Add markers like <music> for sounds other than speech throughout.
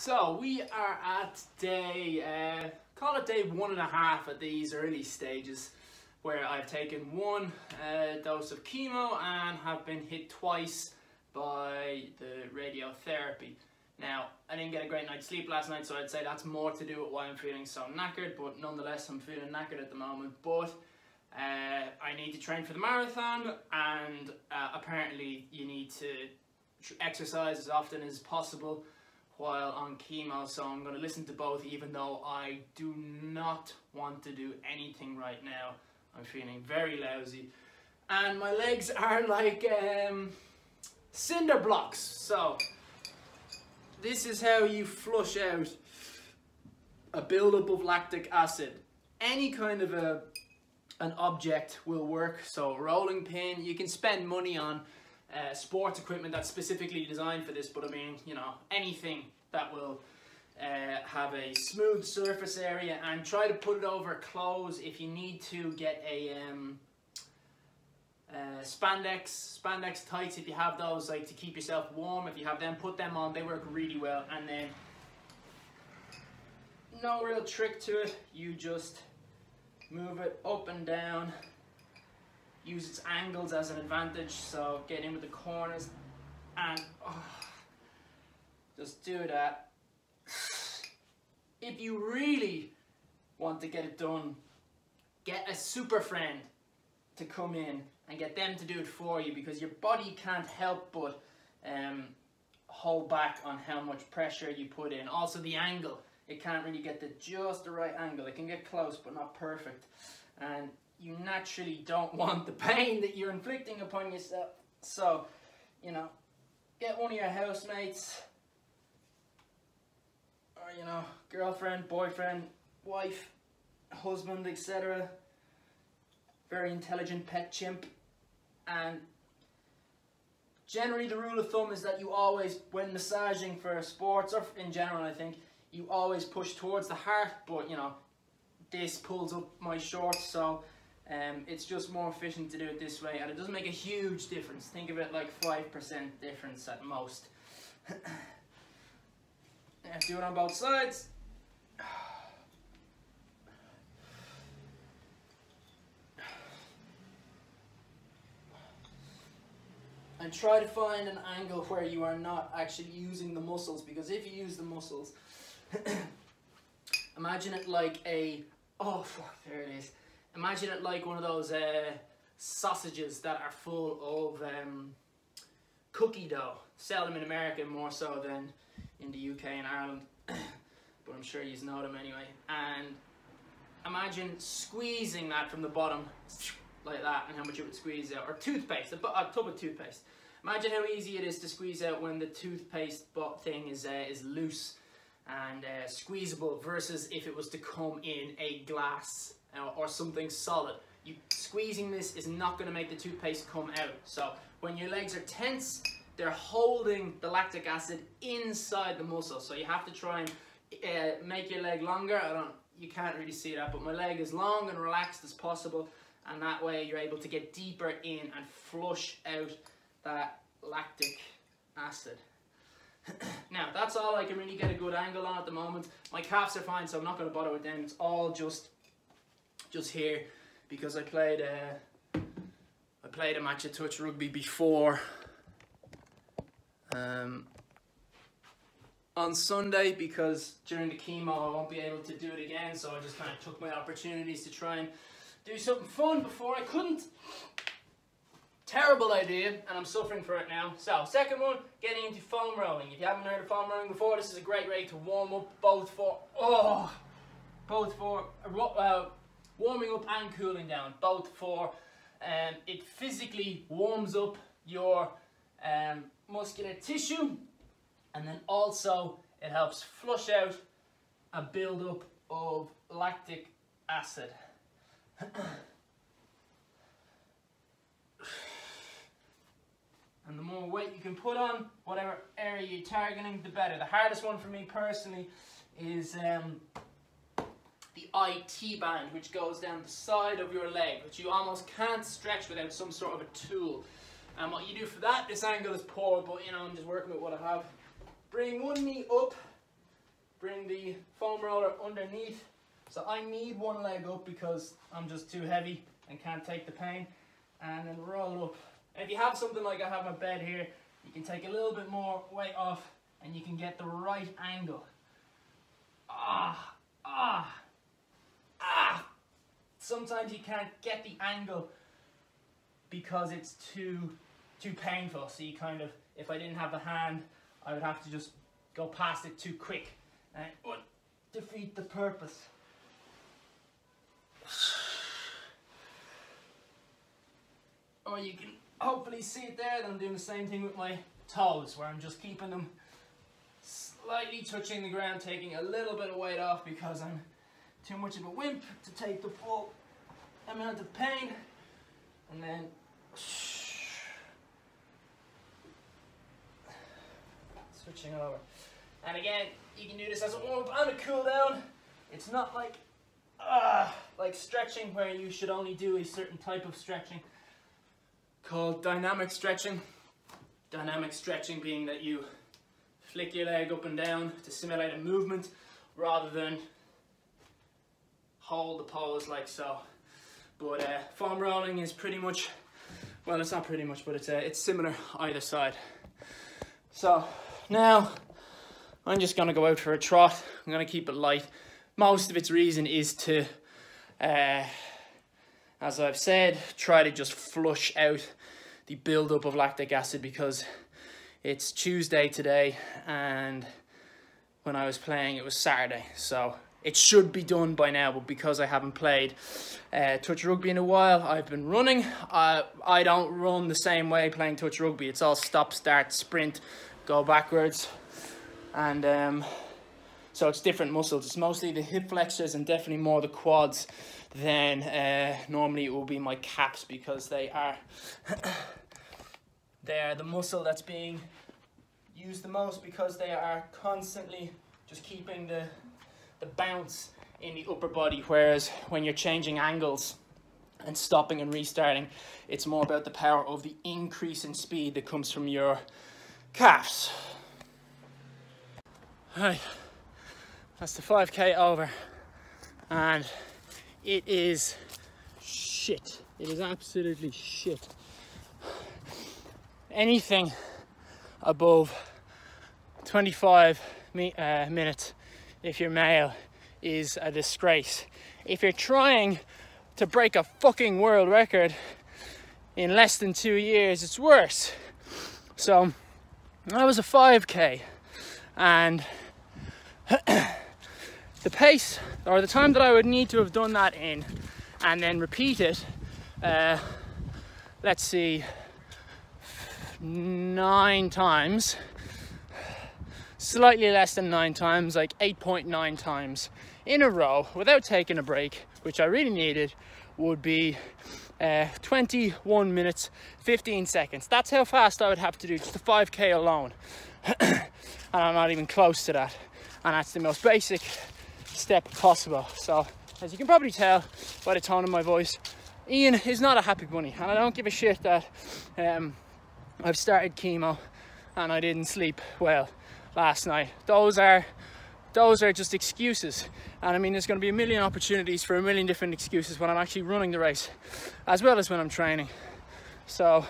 So we are at day, uh, call it day one and a half at these early stages where I've taken one uh, dose of chemo and have been hit twice by the radiotherapy. Now, I didn't get a great night's sleep last night, so I'd say that's more to do with why I'm feeling so knackered, but nonetheless, I'm feeling knackered at the moment. But uh, I need to train for the marathon, and uh, apparently, you need to exercise as often as possible while on chemo, so I'm going to listen to both even though I do not want to do anything right now. I'm feeling very lousy. And my legs are like um, cinder blocks. So this is how you flush out a buildup of lactic acid. Any kind of a an object will work. So rolling pin, you can spend money on uh, sports equipment that's specifically designed for this, but I mean, you know, anything that will uh, have a smooth surface area and try to put it over clothes if you need to get a um, uh, spandex, spandex tights if you have those like to keep yourself warm. If you have them put them on. They work really well. And then no real trick to it. You just move it up and down use its angles as an advantage so get in with the corners and oh, just do that. If you really want to get it done get a super friend to come in and get them to do it for you because your body can't help but um, hold back on how much pressure you put in. Also the angle. It can't really get the just the right angle. It can get close but not perfect. And you naturally don't want the pain that you're inflicting upon yourself. So, you know, get one of your housemates, or you know, girlfriend, boyfriend, wife, husband, etc. Very intelligent pet chimp, and generally the rule of thumb is that you always, when massaging for sports or in general, I think you always push towards the heart. But you know, this pulls up my shorts, so um, it's just more efficient to do it this way and it doesn't make a huge difference. Think of it like 5% difference at most. <sighs> do it on both sides. <sighs> And try to find an angle where you are not actually using the muscles because if you use the muscles, <coughs> imagine it like a, oh fuck, there it is Imagine it like one of those uh, sausages that are full of um, cookie dough. Sell them in America more so than in the UK and Ireland, <coughs> but I'm sure you know them anyway. And imagine squeezing that from the bottom <sniffs> like that and how much it would squeeze out. Or toothpaste, a, a tub of toothpaste. Imagine how easy it is to squeeze out when the toothpaste bot thing is, uh, is loose and uh, squeezable versus if it was to come in a glass uh, or something solid. You Squeezing this is not going to make the toothpaste come out. So when your legs are tense, they're holding the lactic acid inside the muscle. So you have to try and uh, make your leg longer. I don't, you can't really see that, but my leg is long and relaxed as possible. And that way you're able to get deeper in and flush out that lactic acid. <clears throat> now, that's all I can really get a good angle on at the moment. My calves are fine, so I'm not going to bother with them. It's all just just here because I played a, I played a match of touch rugby before um, on Sunday because during the chemo I won't be able to do it again so I just kind of took my opportunities to try and do something fun before I couldn't. Terrible idea and I'm suffering for it now. So second one, getting into foam rolling. If you haven't heard of foam rolling before, this is a great way to warm up both for, oh, both for, uh, warming up and cooling down, both for um, it physically warms up your um, muscular tissue and then also it helps flush out a buildup of lactic acid. <clears throat> and the more weight you can put on whatever area you're targeting, the better. The hardest one for me personally is um, the IT band, which goes down the side of your leg, which you almost can't stretch without some sort of a tool. And what you do for that, this angle is poor, but you know, I'm just working with what I have. Bring one knee up bring the foam roller underneath. So I need one leg up because I'm just too heavy and can't take the pain. And then roll up. If you have something like I have my bed here, you can take a little bit more weight off and you can get the right angle. Ah, ah, ah. Sometimes you can't get the angle because it's too too painful. So you kind of, if I didn't have the hand, I would have to just go past it too quick and it would defeat the purpose. Or you can hopefully see it there I'm doing the same thing with my toes where I'm just keeping them slightly touching the ground, taking a little bit of weight off because I'm too much of a wimp to take the full amount of pain and then switching over. And again, you can do this as a warm up and a cool down. It's not like uh, like stretching where you should only do a certain type of stretching called dynamic stretching. Dynamic stretching being that you flick your leg up and down to simulate a movement rather than hold the pose like so. But uh, foam rolling is pretty much, well it's not pretty much, but it's, uh, it's similar either side. So now I'm just gonna go out for a trot. I'm gonna keep it light. Most of its reason is to, uh, as I've said, try to just flush out the buildup of lactic acid because it's Tuesday today and when I was playing it was Saturday. So it should be done by now, but because I haven't played uh, touch rugby in a while, I've been running. Uh, I don't run the same way playing touch rugby. It's all stop, start, sprint, go backwards. And um, so it's different muscles. It's mostly the hip flexors and definitely more the quads than uh, normally it will be my caps because they are <coughs> they are the muscle that's being used the most because they are constantly just keeping the, the bounce in the upper body. Whereas when you're changing angles and stopping and restarting, it's more about the power of the increase in speed that comes from your calves. Hi, that's the 5k over and it is shit. It is absolutely shit anything above 25 mi uh, minutes if you're male is a disgrace. If you're trying to break a fucking world record in less than two years, it's worse. So that was a 5k and <clears throat> the pace or the time that I would need to have done that in and then repeat it, uh, let's see, nine times, slightly less than nine times, like 8.9 times in a row without taking a break, which I really needed, would be uh, 21 minutes 15 seconds. That's how fast I would have to do just a 5k alone. <coughs> and I'm not even close to that. And that's the most basic step possible. So, as you can probably tell by the tone of my voice, Ian is not a happy bunny, and I don't give a shit that um, I've started chemo and I didn't sleep well last night. Those are those are just excuses. And I mean, there's going to be a million opportunities for a million different excuses when I'm actually running the race, as well as when I'm training. So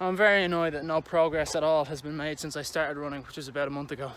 I'm very annoyed that no progress at all has been made since I started running, which was about a month ago.